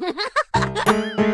Ha ha ha ha!